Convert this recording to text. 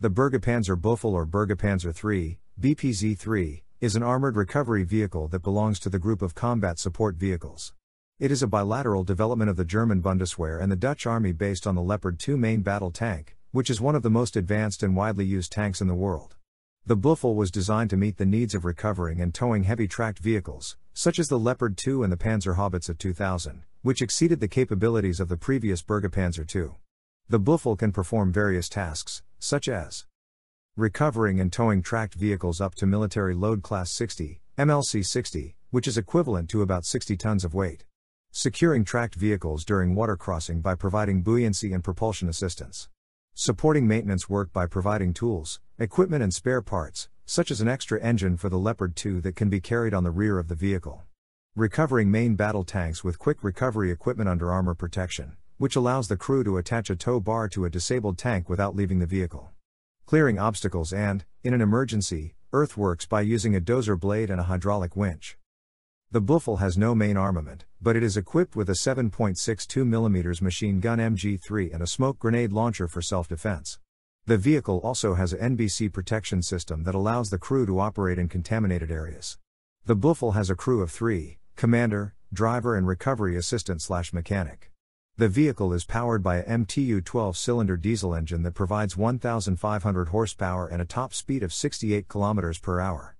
The Bergepanzer Büffel or Bergepanzer III, BPZ 3, is an armored recovery vehicle that belongs to the group of combat support vehicles. It is a bilateral development of the German Bundeswehr and the Dutch Army based on the Leopard 2 main battle tank, which is one of the most advanced and widely used tanks in the world. The Büffel was designed to meet the needs of recovering and towing heavy tracked vehicles, such as the Leopard 2 and the Panzer Haubitze 2000, which exceeded the capabilities of the previous Bergepanzer II. The Buffel can perform various tasks, such as recovering and towing tracked vehicles up to military load class 60, MLC 60, which is equivalent to about 60 tons of weight. Securing tracked vehicles during water crossing by providing buoyancy and propulsion assistance. Supporting maintenance work by providing tools, equipment, and spare parts, such as an extra engine for the Leopard 2 that can be carried on the rear of the vehicle. Recovering main battle tanks with quick recovery equipment under armor protection, which allows the crew to attach a tow bar to a disabled tank without leaving the vehicle clearing obstacles and, in an emergency, earthworks by using a dozer blade and a hydraulic winch. The Büffel has no main armament, but it is equipped with a 7.62 mm machine gun MG3 and a smoke grenade launcher for self defense. The vehicle also has an NBC protection system that allows the crew to operate in contaminated areas. The Büffel has a crew of three commander, driver, and recovery assistant slash mechanic. The vehicle is powered by a MTU 12 cylinder diesel engine that provides 1,500 horsepower and a top speed of 68 km per hour.